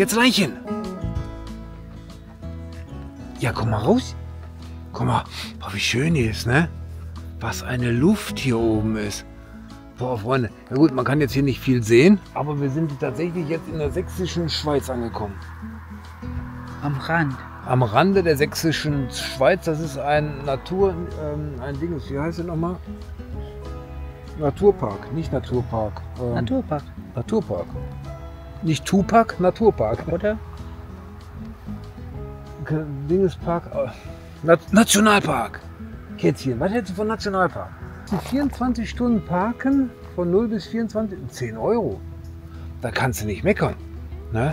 Kätzleinchen. Ja, komm mal raus. Guck mal, boah, wie schön hier ist, ne? Was eine Luft hier oben ist. Boah, Freunde. Ja gut, man kann jetzt hier nicht viel sehen, aber wir sind tatsächlich jetzt in der sächsischen Schweiz angekommen. Am Rand. Am Rande der sächsischen Schweiz, das ist ein Natur, ähm, ein Ding, wie heißt es nochmal? Naturpark, nicht Naturpark. Ähm, Naturpark, Naturpark. Nicht Tupac, Naturpark. oder? Dingespark. äh, Na Nationalpark. Kätzchen, was hältst du von Nationalpark? Die 24 Stunden parken von 0 bis 24, 10 Euro. Da kannst du nicht meckern. Ne?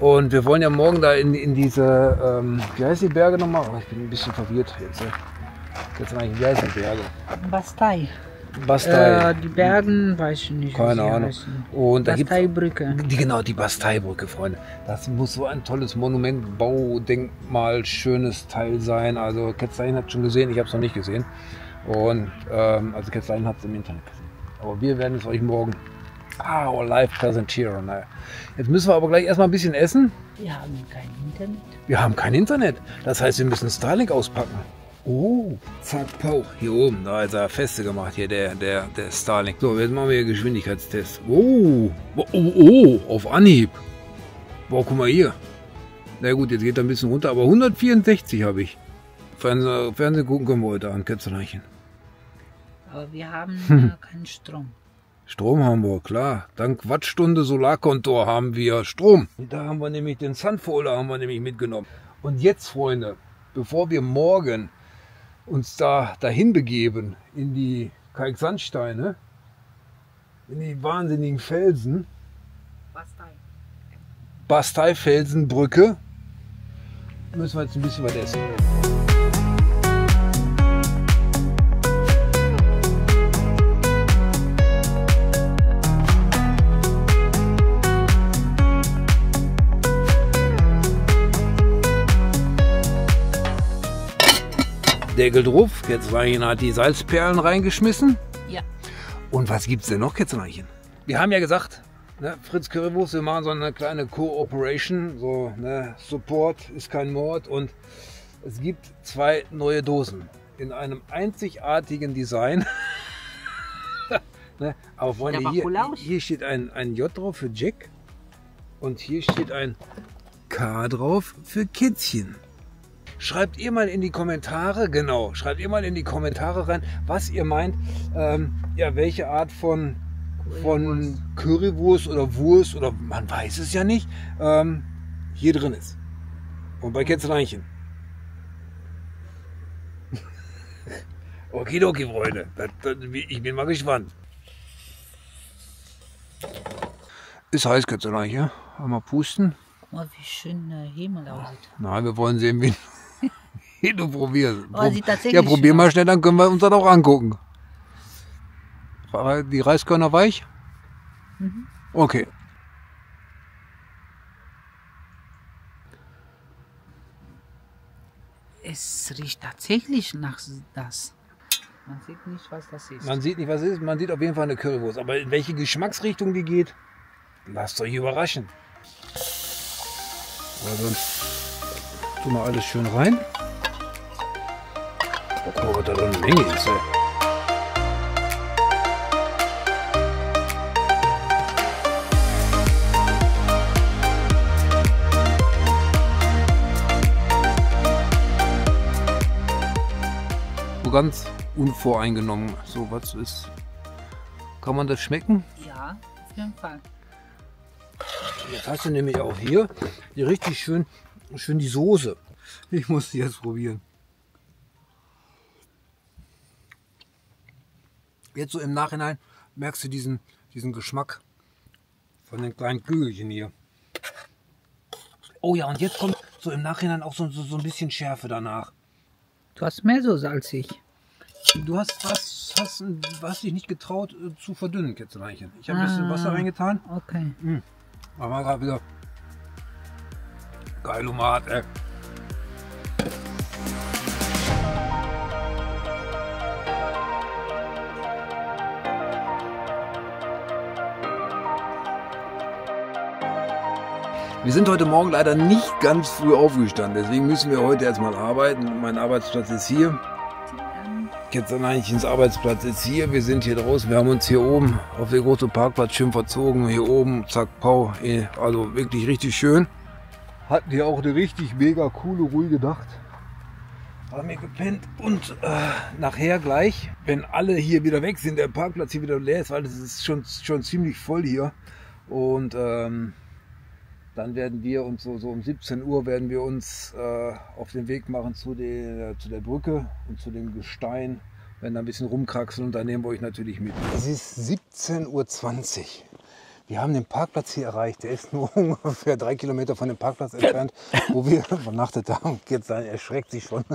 Und wir wollen ja morgen da in, in diese, ähm, wie heißt die Berge nochmal? Oh, ich bin ein bisschen verwirrt jetzt. ne? Jetzt eigentlich, wie heißen die Berge? Bastei. Bastei. Äh, die Bergen, weiß ich nicht. Keine Ahnung. heißen. Und da gibt Basteibrücke. Die, genau, die Basteibrücke, Freunde. Das muss so ein tolles Monument, Baudenkmal, schönes Teil sein. Also Ketzlein hat schon gesehen, ich habe es noch nicht gesehen. Und ähm, also Ketzlein hat es im Internet gesehen. Aber wir werden es euch morgen ah, live präsentieren. Naja. Jetzt müssen wir aber gleich erstmal ein bisschen essen. Wir haben kein Internet. Wir haben kein Internet. Das heißt, wir müssen Starlink auspacken. Oh, zack, Pau. Hier oben, da ist er feste gemacht, hier der, der, der Starlink. So, jetzt machen wir hier Geschwindigkeitstest. Oh, oh, oh, oh, auf Anhieb. Boah, guck mal hier. Na gut, jetzt geht er ein bisschen runter, aber 164 habe ich. Fernsehen, Fernsehen gucken können wir heute an, Kätzerleichen. Aber wir haben Hm. keinen Strom. Strom haben wir, klar. Dank Wattstunde Solarkontor haben wir Strom. Da haben wir nämlich den Sunfolder haben wir nämlich mitgenommen. Und jetzt, Freunde, bevor wir morgen uns da dahin begeben in die Kalksandsteine, in die wahnsinnigen Felsen, Bastei. Bastei-Felsenbrücke, müssen wir jetzt ein bisschen was essen. Deckel drauf, Kätzlein hat die Salzperlen reingeschmissen. Ja. Und was gibt's denn noch, Kätzleinchen? Wir haben ja gesagt, ne, Fritz Currywurst, wir machen so eine kleine Cooperation, so ne, Support ist kein Mord und es gibt zwei neue Dosen in einem einzigartigen Design. ne, aber Freunde, hier, hier steht ein, ein J drauf für Jack und hier steht ein K drauf für Kitzchen. Schreibt ihr mal in die Kommentare, genau, schreibt ihr mal in die Kommentare rein, was ihr meint, ähm, ja, welche Art von, von Currywurst oder Wurst oder man weiß es ja nicht, ähm, hier drin ist. Und bei Kätzleinchen. Okidoki, Freunde. Das, das, ich bin mal gespannt. Ist heiß, Kätzleinchen. Einmal pusten. Mal, wie schön der Himmel aussieht. Nein, wir wollen sehen, wie du probierst. Tatsächlich ja, probier mal schnell, dann können wir uns das auch angucken. Die Reiskörner weich? Mhm. Okay. Es riecht tatsächlich nach das. Man sieht nicht, was das ist. Man sieht nicht, was es ist. Man sieht auf jeden Fall eine Currywurst. Aber in welche Geschmacksrichtung die geht, lasst euch überraschen. Also, tu mal alles schön rein. Oh, was da drin eine Menge ist. Ey. So ganz unvoreingenommen. So was ist. Kann man das schmecken? ja, auf jeden Fall. Jetzt hast du nämlich auch hier die richtig schön, schön die Soße. Ich muss die jetzt probieren. Jetzt so im Nachhinein merkst du diesen, diesen Geschmack von den kleinen Kügelchen hier. Oh ja, und jetzt kommt so im Nachhinein auch so, so, so ein bisschen Schärfe danach. Du hast mehr Soße als ich. Du hast was, hast, hast dich nicht getraut äh, zu verdünnen, Kätzleinchen. Ich habe ein bisschen Ah. Wasser reingetan. Okay. Machen wir gerade wieder. Geilomat, ey. Wir sind heute Morgen leider nicht ganz früh aufgestanden, deswegen müssen wir heute erstmal arbeiten. Mein Arbeitsplatz ist hier. Jetzt eigentlich ins Arbeitsplatz ist hier. Wir sind hier draußen. Wir haben uns hier oben auf der großen Parkplatz schön verzogen. Hier oben, zack, Pau. Also wirklich richtig schön. Hatten hier auch eine richtig mega coole, ruhige Nacht. Haben hier gepennt und äh, nachher gleich, wenn alle hier wieder weg sind, der Parkplatz hier wieder leer ist, weil es ist schon, schon ziemlich voll hier. Und ähm, dann werden wir uns so, so um 17 Uhr werden wir uns äh, auf den Weg machen zu der, zu der Brücke und zu dem Gestein. Werden da ein bisschen rumkraxeln und dann nehmen wir euch natürlich mit. Es ist 17.20 Uhr. Wir haben den Parkplatz hier erreicht. Der ist nur ungefähr drei Kilometer von dem Parkplatz entfernt, wo wir übernachtet haben. Jetzt erschreckt sich schon.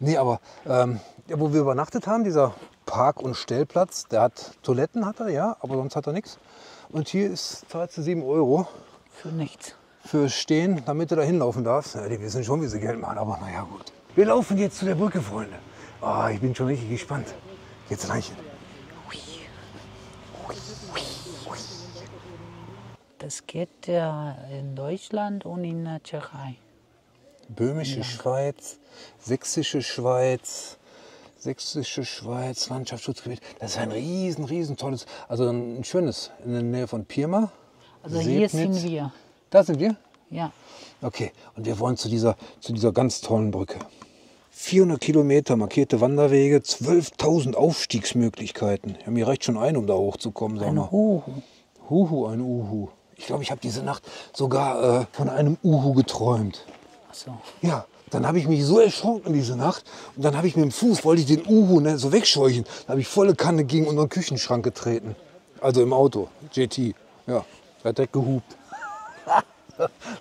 Nee, aber ähm, ja, wo wir übernachtet haben, dieser Park- und Stellplatz, der hat Toiletten, hat er, ja, aber sonst hat er nichts. Und hier ist zahlst du 7 Euro Für nichts. für Stehen, damit du da hinlaufen darfst. Ja, die wissen schon, wie sie Geld machen, aber naja, gut. Wir laufen jetzt zu der Brücke, Freunde. Ah, ich bin schon richtig gespannt. Jetzt rein. Das geht ja in Deutschland und in der Tschechei. Böhmische Schweiz, Sächsische Schweiz, Sächsische Schweiz, Landschaftsschutzgebiet. Das ist ein riesen, riesen tolles, also ein schönes, in der Nähe von Pirma. Also hier Sebnitz. sind wir. Da sind wir? Ja. Okay, und wir wollen zu dieser, zu dieser ganz tollen Brücke. 400 Kilometer markierte Wanderwege, 12.000 Aufstiegsmöglichkeiten. Ja, mir reicht schon ein, um da hochzukommen, sag Ein. Huhu. Huhu, ein Uhu. Ich glaube, ich habe diese Nacht sogar äh, von einem Uhu geträumt. Ach so. Ja, dann habe ich mich so erschrocken diese Nacht und dann habe ich mit dem Fuß, wollte ich den Uhu ne, so wegscheuchen, da habe ich volle Kanne gegen unseren Küchenschrank getreten. Also im Auto, JT. Ja, der hat gehupt.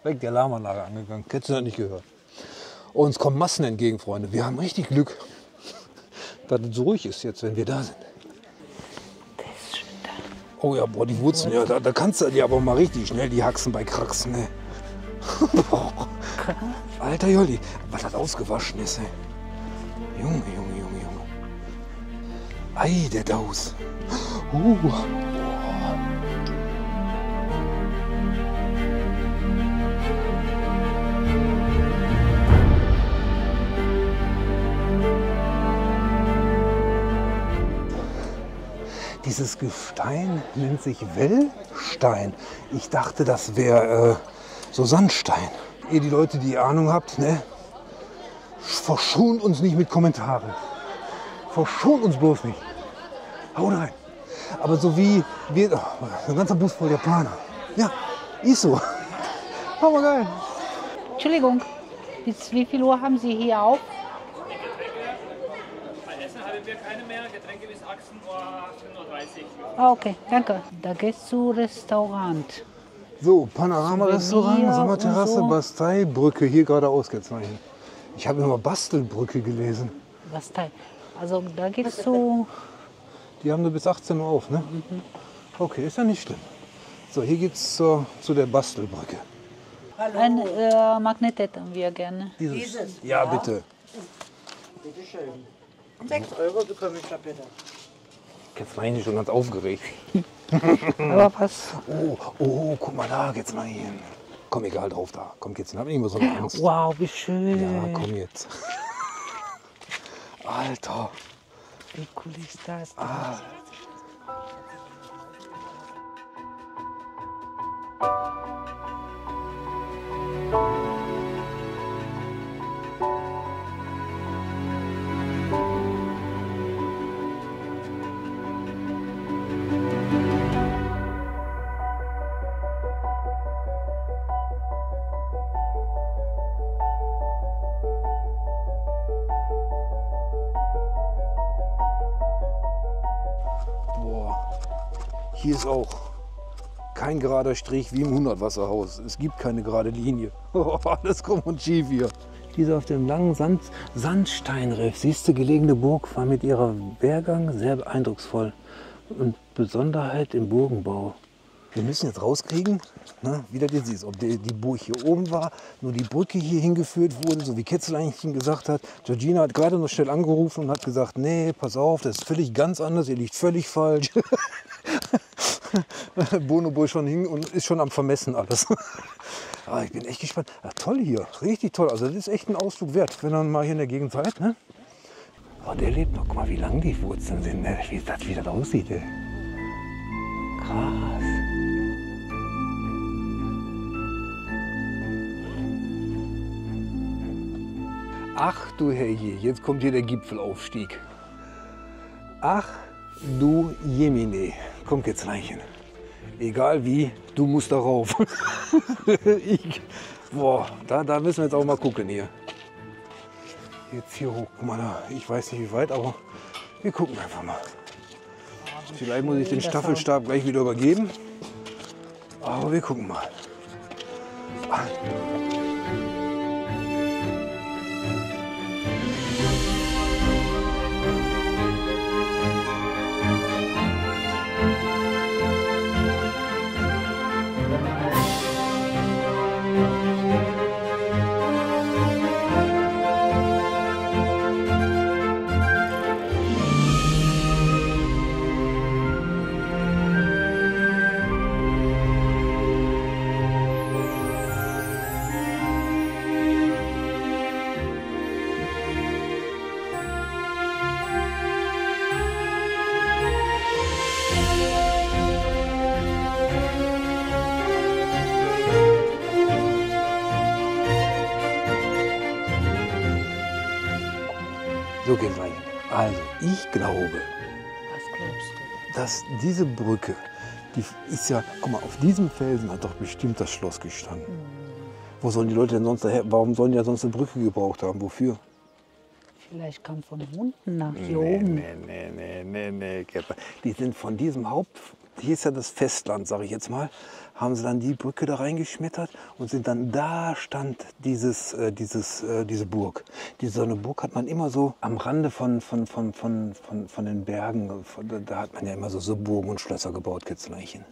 Weg die Alarmanlage angegangen. Hättest du das nicht gehört. Uns kommen Massen entgegen, Freunde. Wir haben richtig Glück, dass es so ruhig ist jetzt, wenn wir da sind. Da. Oh ja, boah, die Wurzeln, ja, da, da kannst du dir aber mal richtig schnell die Haxen bei kraxen, ne? Boah. Alter Jolli, was das ausgewaschen ist, ey. Junge, Junge, Junge, Junge. Ei, der Daus. Uh. Dieses Gestein nennt sich Wellstein. Ich dachte, das wäre äh, so Sandstein. Ihr die Leute, die Ahnung habt, ne? verschont uns nicht mit Kommentaren. Verschont uns bloß nicht. Haut rein. Aber so wie wir, oh, ein ganzer Bus voll Japaner. Ja, ist so. Aber geil. Entschuldigung, bis wie viel Uhr haben Sie hier auf? 18.35 Uhr. Ah, okay, danke. Da geht's zu Restaurant. So, Panorama-Restaurant, Sommerterrasse, so. Bastei-Brücke, hier geradeaus geht's. Ich habe immer Bastelbrücke gelesen. Bastei. Also da geht's zu. Die haben nur bis 18 Uhr auf, ne? Mhm. Okay, ist ja nicht schlimm. So, hier geht's zur, zu der Bastelbrücke. Hallo. Ein äh, Magnet hätten wir gerne. Dieses? Dieses? Ja, ja, bitte. Bitte schön. 6 Euro bekomme ich da bitte. Jetzt war ich schon ganz aufgeregt. Aber was? Oh, oh, guck mal da, geht's mal hin. Komm, egal drauf da. Komm, geht's hin. Hab nicht immer so eine Angst. Wow, wie schön. Ja, komm jetzt. Alter. Wie cool ist das? Ah. Boah. Hier ist auch kein gerader Strich wie im Hundertwasserhaus. Es gibt keine gerade Linie. Alles krumm und schief hier. Diese auf dem langen Sand Sandsteinriff, siehste gelegene Burg, war mit ihrer Wehrgang sehr eindrucksvoll und Besonderheit im Burgenbau. Wir müssen jetzt rauskriegen, ne, jetzt ist. Ob die, die Burg hier oben war, nur die Brücke hier hingeführt wurde, so wie Ketzeleinchen gesagt hat. Georgina hat gerade noch schnell angerufen und hat gesagt, nee, pass auf, das ist völlig ganz anders, ihr liegt völlig falsch. Bonobo schon hin und ist schon am Vermessen alles. Aber ich bin echt gespannt. Ja, toll hier, richtig toll. Also das ist echt ein Ausflug wert, wenn man mal hier in der Gegend seid. Ne? Oh, der lebt noch. Guck mal, wie lang die Wurzeln sind. Ne? Wie, das, wie das aussieht. Ey. Krass. Ach du Herrje, jetzt kommt hier der Gipfelaufstieg. Ach du Jemine. Komm jetzt Leinchen. Egal wie, du musst darauf. ich, boah, da, da müssen wir jetzt auch mal gucken hier. Jetzt hier hoch, guck mal da. Ich weiß nicht wie weit, aber wir gucken einfach mal. Vielleicht muss ich den Staffelstab gleich wieder übergeben. Aber wir gucken mal. So rein. Also, ich glaube, dass diese Brücke, die ist ja, guck mal, auf diesem Felsen hat doch bestimmt das Schloss gestanden. Wo sollen die Leute denn sonst daher, warum sollen die ja sonst eine Brücke gebraucht haben? Wofür? Vielleicht kam von unten nach hier Nee, oben. nee, nee, nee, nee, nee, Kepper. Die sind von diesem Haupt, hier ist ja das Festland, sage ich jetzt mal, haben sie dann die Brücke da reingeschmettert und sind dann, da stand dieses, äh, dieses, äh, diese Burg. Diese so eine Burg hat man immer so am Rande von, von, von, von, von, von den Bergen, von, da hat man ja immer so, so Burgen und Schlösser gebaut, Kitzleichen.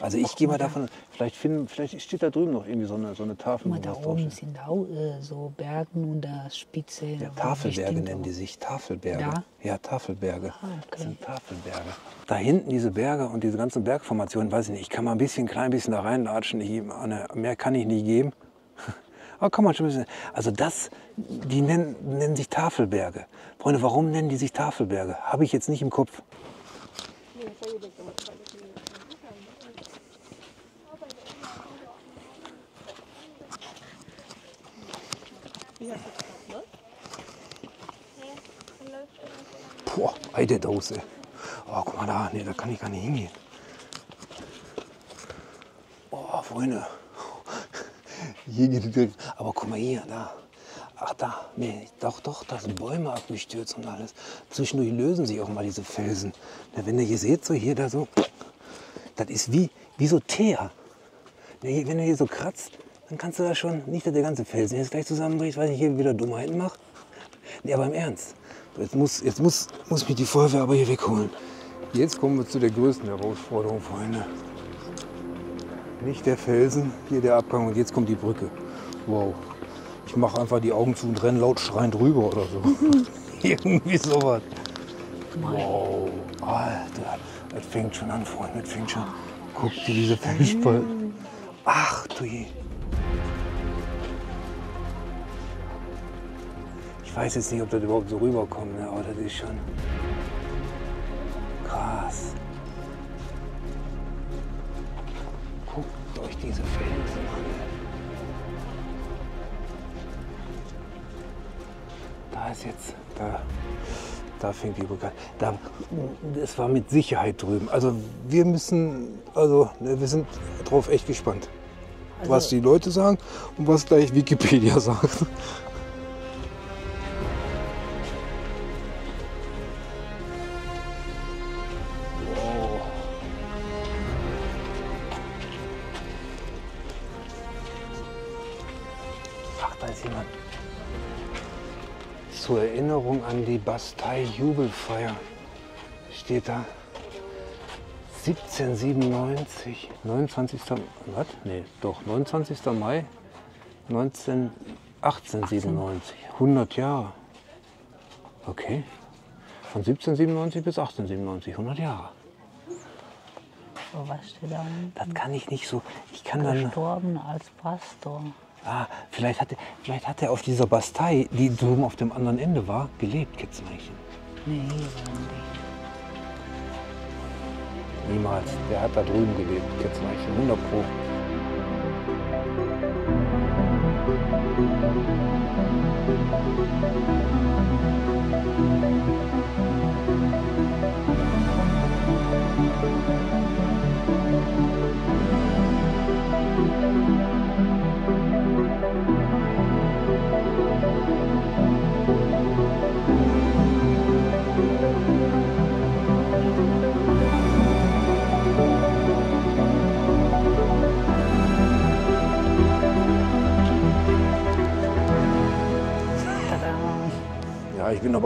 Also ich gehe mal davon, vielleicht, finden, vielleicht steht da drüben noch irgendwie so eine, so eine Tafel. Guck mal, da oben sind auch äh, so Bergen und da Spitze. Ja, Tafelberge nennen die sich, Tafelberge. Da? Ja, Tafelberge. Ah, okay. Das sind Tafelberge. Da hinten diese Berge und diese ganzen Bergformationen, weiß ich nicht, ich kann mal ein bisschen, klein bisschen da reinlatschen, ich, eine- mehr kann ich nicht geben. Aber kann man schon ein bisschen. Also das, die nennen, nennen sich Tafelberge. Freunde, warum nennen die sich Tafelberge? Habe ich jetzt nicht im Kopf. Boah, eine Dose. Oh, guck mal da, nee, da kann ich gar nicht hingehen. Oh, Freunde. Hier geht es direkt. Aber guck mal hier, da. Ach da, nee, doch, doch, da sind Bäume abgestürzt und alles. Zwischendurch lösen sich auch mal diese Felsen. Na, wenn ihr hier seht, so hier, da so, das ist wie, wie so Teer. Wenn du hier so kratzt, dann kannst du da schon, nicht, dass der ganze Felsen jetzt gleich zusammenbricht, weil ich hier wieder Dummheiten mache. Nee, aber im Ernst. Jetzt muss, jetzt muss, muss mich die Feuerwehr aber hier wegholen. Jetzt kommen wir zu der größten Herausforderung, Freunde. Nicht der Felsen, hier der Abgang und jetzt kommt die Brücke. Wow. Ich mache einfach die Augen zu und renne laut schreiend rüber oder so. Irgendwie sowas. Wow. Alter, das fängt schon an, Freunde. Das fängt schon. Guck dir diese Felsspalten. Ach du je. Weiß jetzt nicht, ob das überhaupt so rüberkommt, ne? aber das ist schon krass. Guckt euch diese Felsen an. Da ist jetzt, da, da fängt die Brücke an. Da, es war mit Sicherheit drüben. Also wir müssen, also ne, wir sind drauf echt gespannt, was die Leute sagen und was gleich Wikipedia sagt. Bastei-Jubelfeier steht da 1797, 29. Was? Nee, doch, 29. Mai 19, 1897. 100 Jahre. Okay. Von 1797 bis 1897, 100 Jahre. Aber was steht da? Das kann ich nicht so. Ich kann dann. Gestorben als Pastor. Ah, vielleicht hat, er, vielleicht hat er auf dieser Bastei, die drüben auf dem anderen Ende war, gelebt, Kitzmeichen. Nee, hier war nicht. Niemals. Der hat da drüben gelebt, Kitzmeichen. 100 Pro.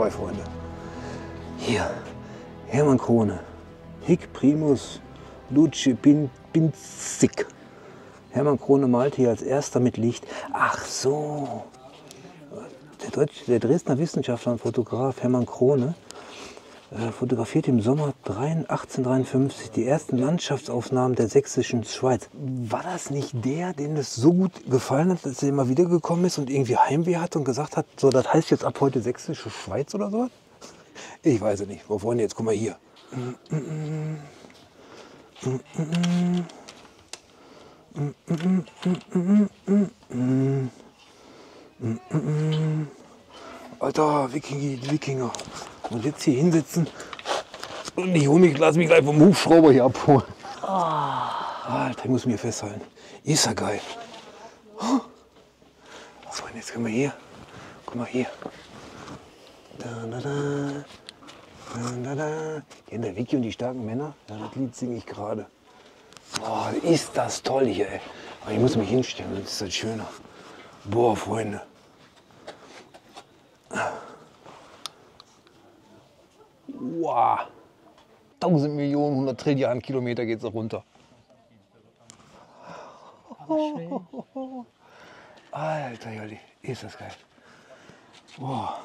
Dabei, Freunde. Hier, Hermann Krone. Hic primus luce pin, pinzic. Hermann Krone malte hier als erster mit Licht. Ach so. Der, Deutsche, der Dresdner Wissenschaftler und Fotograf Hermann Krone äh, fotografiert im Sommer 3 1853 die ersten Landschaftsaufnahmen der sächsischen Schweiz. War das nicht der, dem das so gut gefallen hat, dass er immer wieder gekommen ist und irgendwie Heimweh hatte und gesagt hat, so das heißt jetzt ab heute sächsische Schweiz oder so? Ich weiß es nicht. Wo Freunde, jetzt guck mal hier. Alter, Wikinger. Und jetzt hier hinsetzen und ich hol mich, lass mich gleich vom Hubschrauber hier abholen. Alter, ich muss mich festhalten. Ist ja geil. So, und jetzt können wir hier. Guck mal hier. Da, da, da. Da, da, da. Hier in der Wiki und die starken Männer. Ja, das Lied singe ich gerade. Boah, ist das toll hier, ey. Aber ich muss mich hinstellen, dann ist das schöner. Boah, Freunde. Wow. 1000 Millionen, 100 Trilliarden Kilometer geht es runter. Alter Jolli, ist das geil. Boah,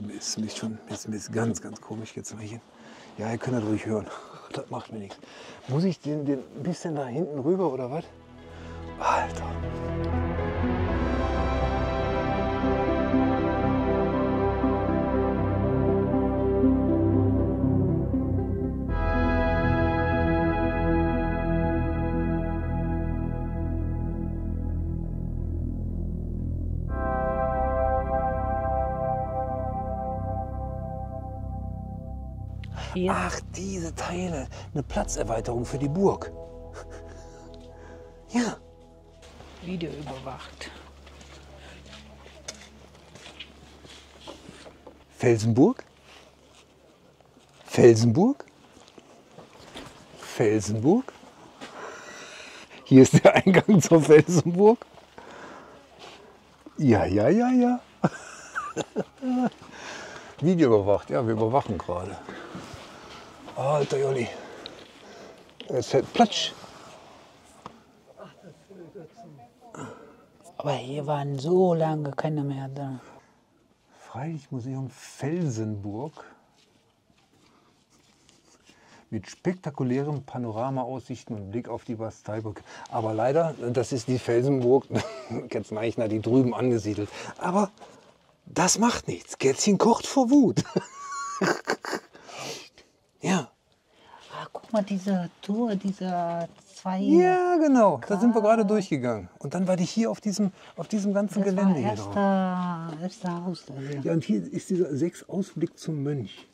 mir ist, ist schon ist, mir ist ganz, ganz komisch jetzt mal hier. Ja, ihr könnt das ruhig hören. Das macht mir nichts. Muss ich den, den ein bisschen da hinten rüber oder was? Alter. Diese Teile. Eine Platzerweiterung für die Burg. Ja. Video überwacht. Felsenburg? Felsenburg? Felsenburg? Hier ist der Eingang zur Felsenburg. Ja, ja, ja, ja. Video überwacht. Ja, wir überwachen gerade. Alter Jolli. Jetzt fällt Platsch. Aber hier waren so lange keine mehr da. Freilichtmuseum Felsenburg mit spektakulären Panoramaaussichten und Blick auf die Basteibrücke. Aber leider, das ist die Felsenburg, Ketzmeichner, die drüben angesiedelt. Aber das macht nichts. Kätzchen kocht vor Wut. ja. Ah, guck mal, diese Tour, dieser zwei. Ja, genau. Da sind wir gerade durchgegangen. Und dann war die hier auf diesem, auf diesem ganzen das Gelände war hier erster, erster Haus hier. Ja, und hier ist dieser sechs Ausblick zum Mönch.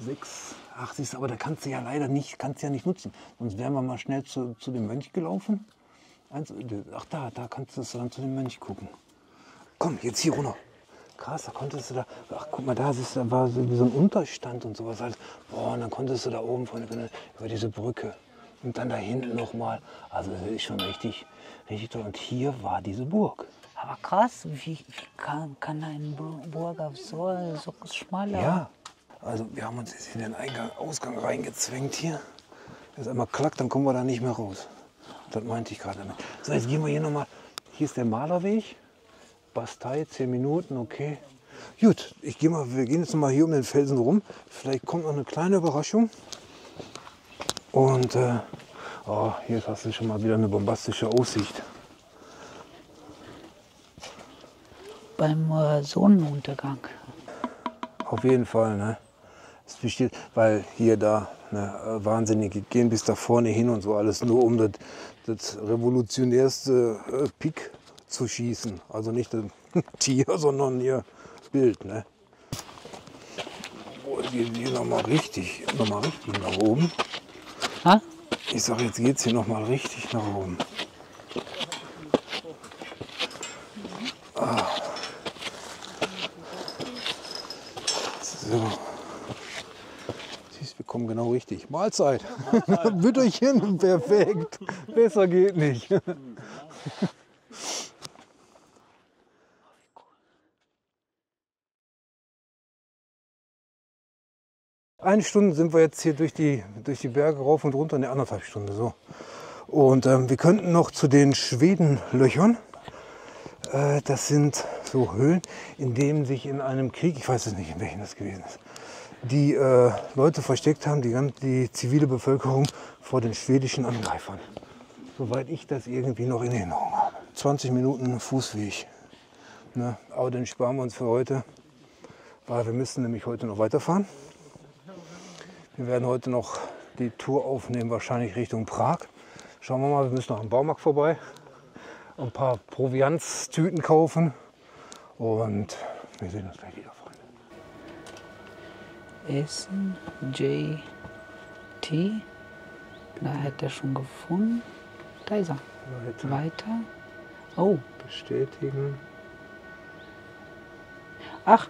Sechs. Ach, siehst du, aber da kannst du ja leider nicht, kannst du ja nicht nutzen. Sonst wären wir mal schnell zu, zu dem Mönch gelaufen. Eins, ach, da, da kannst du dann zu dem Mönch gucken. Komm, jetzt hier runter. Krass, da konntest du da, ach guck mal, da, du, da war so ein Unterstand und sowas halt. Boah, und dann konntest du da oben von über, über diese Brücke und dann da hinten nochmal. Also das ist schon richtig, richtig toll. Und hier war diese Burg. Aber krass, wie, wie kann, kann ein Bu- Burg auf so, so schmaler. Ja, also wir haben uns jetzt in den Eingang, Ausgang reingezwängt hier. Wenn es einmal klackt, dann kommen wir da nicht mehr raus. Das meinte ich gerade damit. So, jetzt gehen wir hier nochmal. Hier ist der Malerweg. Bastei, 10 Minuten, okay. Gut, ich geh mal, wir gehen jetzt noch mal hier um den Felsen rum. Vielleicht kommt noch eine kleine Überraschung. Und, äh, Oh, hier hast du schon mal wieder eine bombastische Aussicht. Beim äh, Sonnenuntergang. Auf jeden Fall, ne? Es besteht, weil hier da ne, Wahnsinnige gehen bis da vorne hin und so alles nur um das, das revolutionärste äh, Pik zu schießen. Also nicht das Tier, sondern ihr Bild, ne? Boah, hier, hier nochmal richtig, noch mal richtig nach oben. Ha? Ich sag, jetzt geht's hier noch mal richtig nach oben. Ah. So. Siehst, wir kommen genau richtig. Mahlzeit. Bütterchen, perfekt. Besser geht nicht. Eine Stunde sind wir jetzt hier durch die, durch die Berge rauf und runter, eine anderthalb Stunde so. Und ähm, wir könnten noch zu den Schwedenlöchern. Äh, das sind so Höhlen, in denen sich in einem Krieg, ich weiß es nicht, in welchem das gewesen ist, die äh, Leute versteckt haben, die, die zivile Bevölkerung vor den schwedischen Angreifern. Soweit ich das irgendwie noch in Erinnerung habe. 20 Minuten Fußweg. Ne? Aber den sparen wir uns für heute, weil wir müssen nämlich heute noch weiterfahren. Wir werden heute noch die Tour aufnehmen, wahrscheinlich Richtung Prag. Schauen wir mal, wir müssen noch am Baumarkt vorbei, ein paar Proviantstüten kaufen und wir sehen uns gleich wieder, Freunde. Essen, JT. Da hat er schon gefunden. Da ist er. Weiter Weiter. Oh, bestätigen. ach.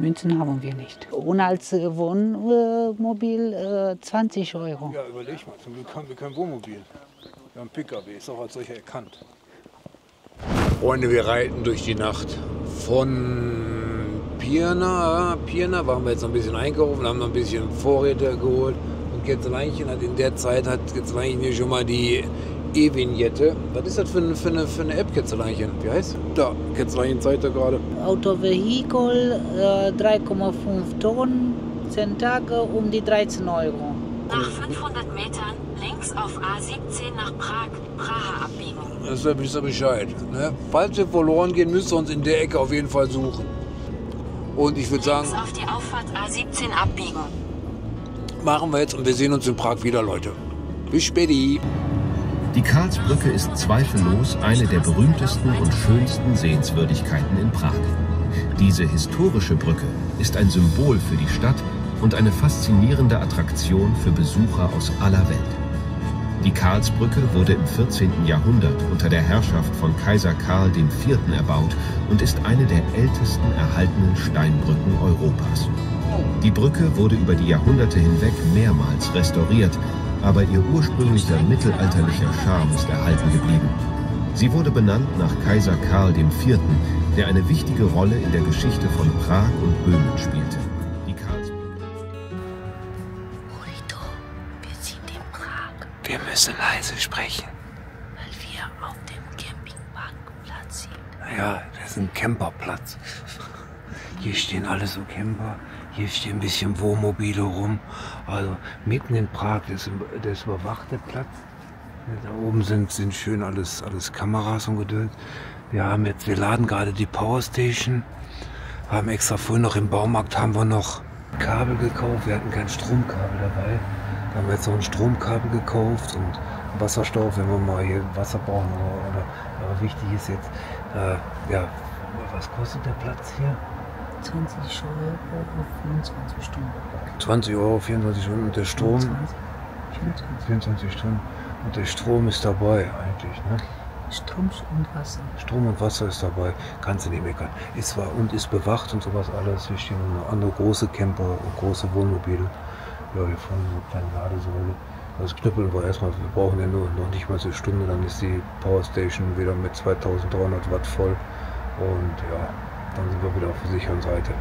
Münzen haben wir nicht. Und als äh, Wohnmobil äh, 20 Euro. Ja, überleg mal, zum Glück haben wir kein Wohnmobil. Wir haben PKW, ist auch als solcher erkannt. Freunde, wir reiten durch die Nacht von Pirna. Pirna waren wir jetzt noch ein bisschen einkaufen, haben noch ein bisschen Vorräte geholt. Und Ketzeleinchen hat in der Zeit hat Ketzeleinchen hier schon mal die E-Vignette. Was ist das für eine, für eine, für eine App, Ketzeleinchen? Wie heißt? Da, Ketzeleinchen zeigt er gerade. Autovehikel äh, 3,5 Tonnen, 10 Tage um die 13 Euro. Nach 500 Metern links auf A17 nach Prag, Praha abbiegen. Das wisst ihr Bescheid. Ne? Falls wir verloren gehen, müsst ihr uns in der Ecke auf jeden Fall suchen. Und ich würde sagen, Links auf die Auffahrt A17 abbiegen. machen wir jetzt und wir sehen uns in Prag wieder, Leute. Bis späti. Die Karlsbrücke ist zweifellos eine der berühmtesten und schönsten Sehenswürdigkeiten in Prag. Diese historische Brücke ist ein Symbol für die Stadt und eine faszinierende Attraktion für Besucher aus aller Welt. Die Karlsbrücke wurde im 14. Jahrhundert unter der Herrschaft von Kaiser Karl IV. erbaut und ist eine der ältesten erhaltenen Steinbrücken Europas. Die Brücke wurde über die Jahrhunderte hinweg mehrmals restauriert, aber ihr ursprünglicher mittelalterlicher Charme ist erhalten geblieben. Sie wurde benannt nach Kaiser Karl IV., der eine wichtige Rolle in der Geschichte von Prag und Böhmen spielte. Die Karlsbrücke Morito, wir sind in Prag, Wir müssen leise sprechen. weil wir auf dem Campingparkplatz sind. Ja, das ist ein Camperplatz. Hier stehen alle so Camper. Hier stehen ein bisschen Wohnmobile rum. Also mitten in Prag, das das ist überwacht der Platz. Da oben sind, sind schön alles, alles Kameras und Gedöns. Wir haben jetzt, wir laden gerade die Powerstation. Haben extra vorhin noch im Baumarkt haben wir noch Kabel gekauft. Wir hatten kein Stromkabel dabei. Da haben wir jetzt noch ein Stromkabel gekauft und Wasserstoff, wenn wir mal hier Wasser brauchen. Oder, aber wichtig ist jetzt, äh, ja, was kostet der Platz hier? 20 Euro, 24 Stunden. 20 Euro, 24 Stunden und der Strom, 24, 24. 24 Stunden und der Strom ist dabei eigentlich. Ne? Strom und Wasser. Strom und Wasser ist dabei, kannst du nicht meckern. Ist zwar und ist bewacht und sowas alles. Hier stehen noch andere große Camper und große Wohnmobile. Ja, hier vorne so eine kleine Ladesäule. Das knüppeln wir erstmal. Wir brauchen ja nur noch nicht mal so eine Stunde, dann ist die Powerstation wieder mit 2300 Watt voll. Und ja, dann sind wir wieder auf der sicheren Seite.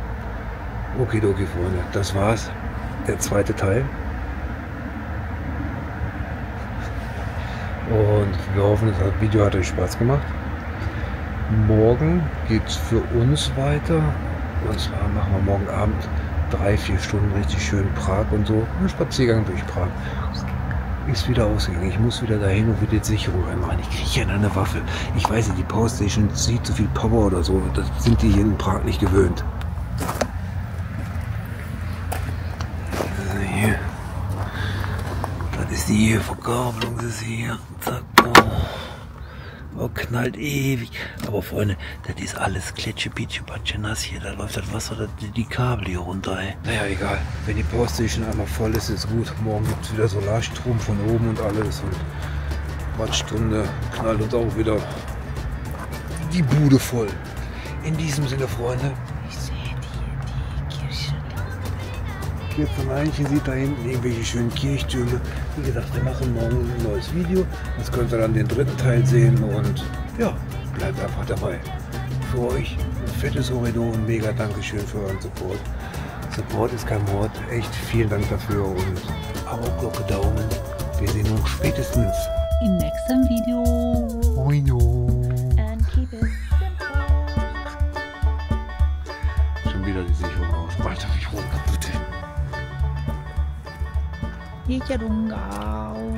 Okidoki, Freunde, das war's. Der zweite Teil. Und wir hoffen, das Video hat euch Spaß gemacht. Morgen geht's für uns weiter. Und zwar machen wir morgen Abend drei, vier Stunden richtig schön Prag und so. Ein Spaziergang durch Prag. ist wieder ausgegangen. Ich muss wieder dahin und wieder die Sicherung reinmachen. Ich kriege ja eine Waffe. Ich weiß nicht, die Powerstation sieht so viel Power oder so. Das sind die hier in Prag nicht gewöhnt. Also hier. Das ist die hier Verkabelung, das ist hier. Zack. Oh. oh, knallt ewig. Aber Freunde, das ist alles kletsche, pitsche, patsche, nass hier. Da läuft das Wasser, das, die Kabel hier runter, ey. Naja, egal. Wenn die Powerstation einmal voll ist, ist gut. Morgen gibt es wieder Solarstrom von oben und alles. Und Wattstunde knallt uns auch wieder die Bude voll. In diesem Sinne, Freunde. Ich sehe die, die Kirche. Kircheneinchen sieht da hinten irgendwelche schönen Kirchtürme. Wie gesagt, wir machen morgen ein neues Video. Das könnt ihr dann den dritten Teil sehen. Und ja, bleibt einfach dabei. Für euch ein fettes Horridor und mega Dankeschön für euren Support. Support ist kein Wort. Echt vielen Dank dafür und Abo, Glocke, Daumen. Wir sehen uns spätestens. Im nächsten Video. And cho đừng gọi